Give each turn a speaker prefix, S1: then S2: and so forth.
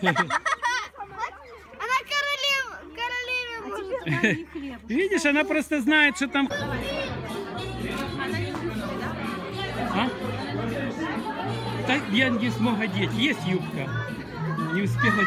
S1: Она королева, королева может.
S2: Видишь, она просто знает, что там... А? Да я не смог одеть. Есть юбка. Не успела